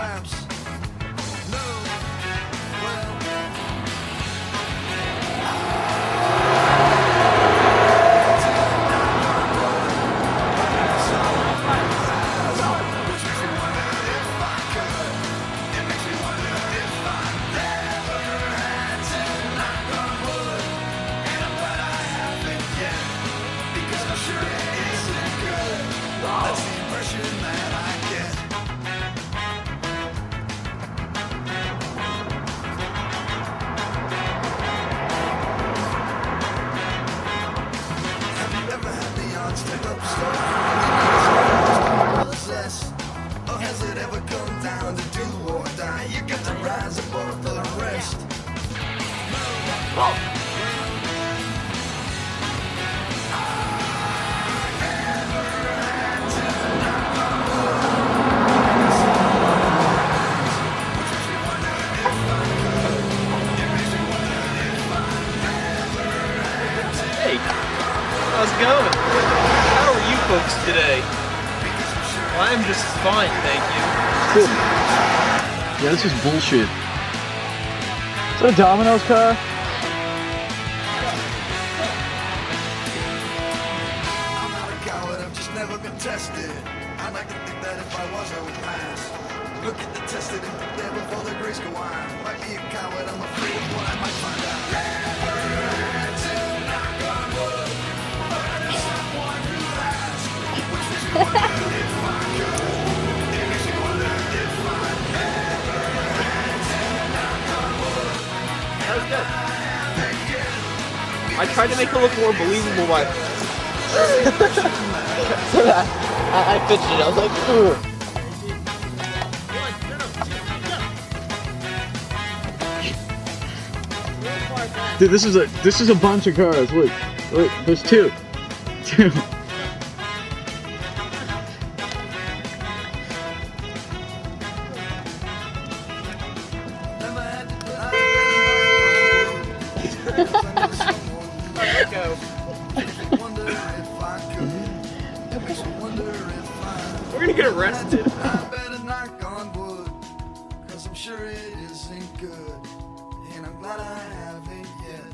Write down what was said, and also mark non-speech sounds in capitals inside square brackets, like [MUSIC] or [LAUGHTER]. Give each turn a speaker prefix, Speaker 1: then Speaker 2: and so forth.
Speaker 1: lamps.
Speaker 2: Hey, how's it going? How are you folks today? Well, I'm just fine, thank you.
Speaker 3: Cool. Yeah, this is bullshit. Is that a Domino's car?
Speaker 1: Tested. I'd like to think that if I was, I would pass. Look at the tested and prepare before the grace go on. Might be a coward, I'm afraid of what I might find out.
Speaker 2: I tried to make it look more believable by
Speaker 4: I, I pitched it. I was like, Ugh.
Speaker 3: Dude, this is a this is a bunch of cars. Look, look, there's two, two. [LAUGHS]
Speaker 2: We're gonna get arrested. [LAUGHS]
Speaker 1: I better knock on wood, cause I'm sure it isn't good. And I'm glad I haven't yet.